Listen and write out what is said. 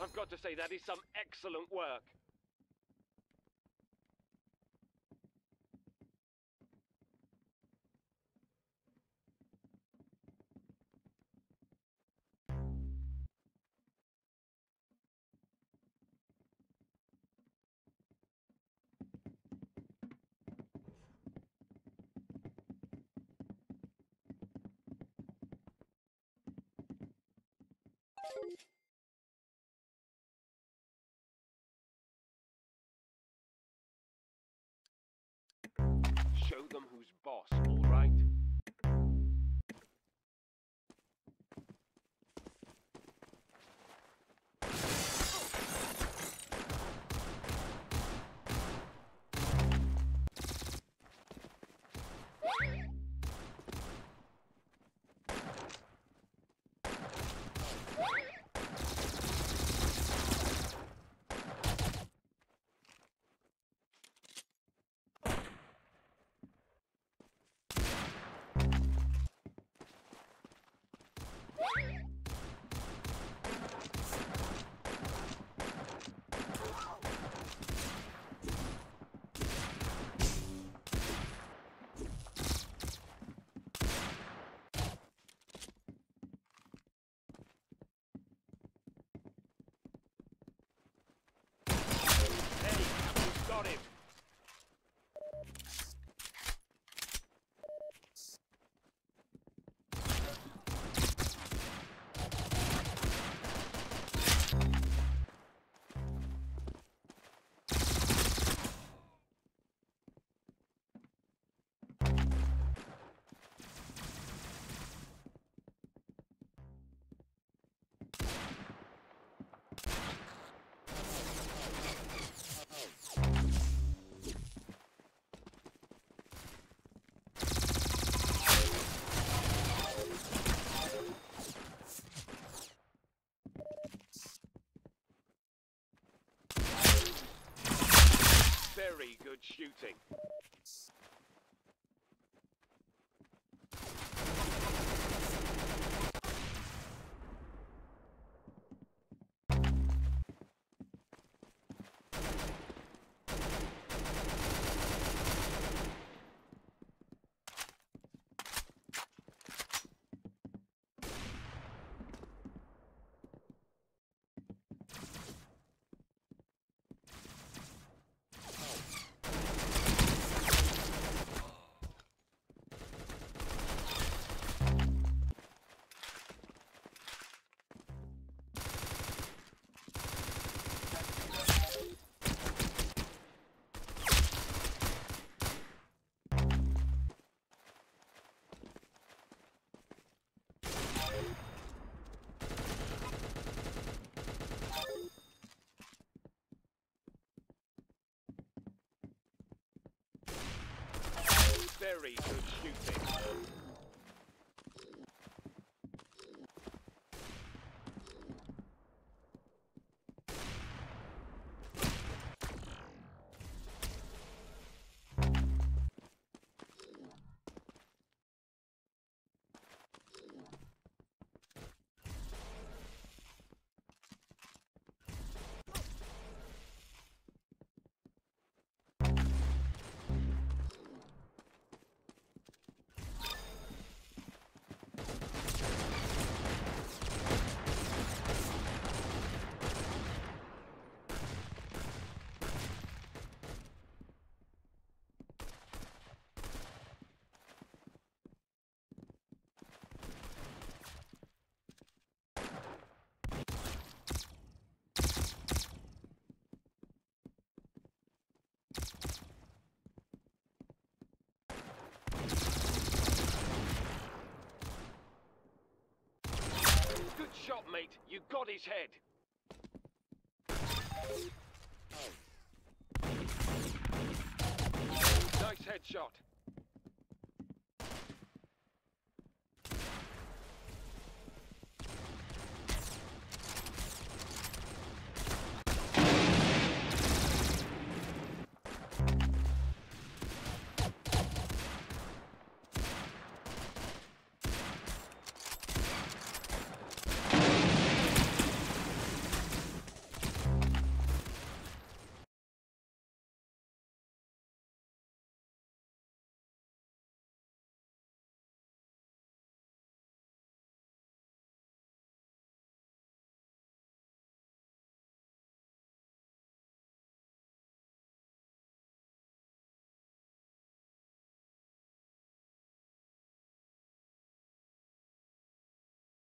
I've got to say, that is some excellent work. Show who's boss, got him. Good shooting. Very good shooting. Good shot, mate. You got his head. Nice headshot.